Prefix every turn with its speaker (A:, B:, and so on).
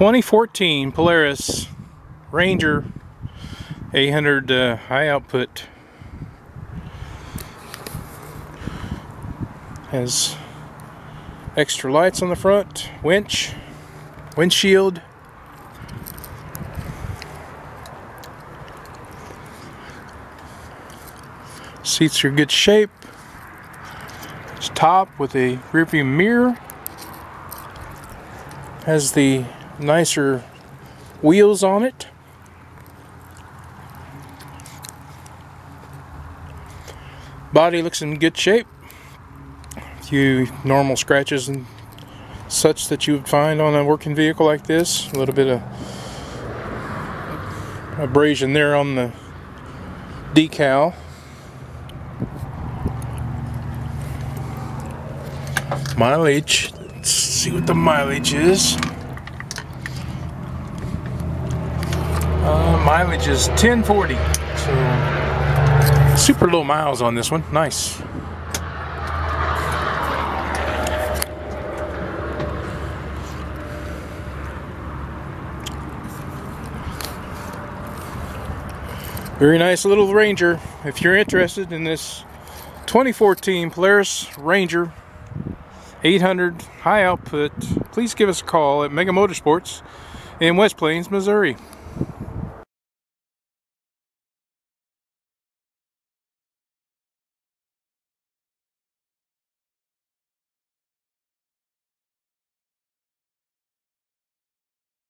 A: 2014 Polaris Ranger 800 uh, high output. Has extra lights on the front winch windshield. Seats are in good shape. It's top with a rearview mirror. Has the nicer wheels on it. Body looks in good shape. A few normal scratches and such that you would find on a working vehicle like this. A little bit of abrasion there on the decal. Mileage Let's see what the mileage is. Uh, mileage is 1040. So super low miles on this one. Nice. Very nice little Ranger. If you're interested in this 2014 Polaris Ranger 800 high output, please give us a call at Mega Motorsports in West Plains, Missouri.